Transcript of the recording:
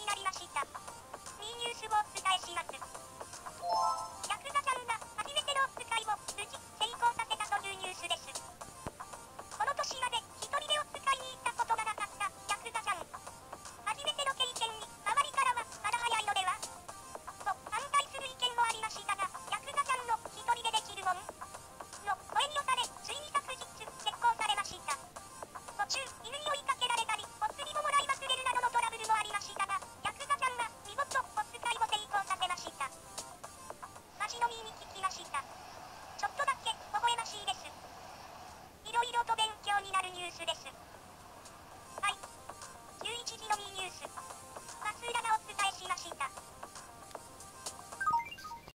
になりました。ろと勉強になるニュースです。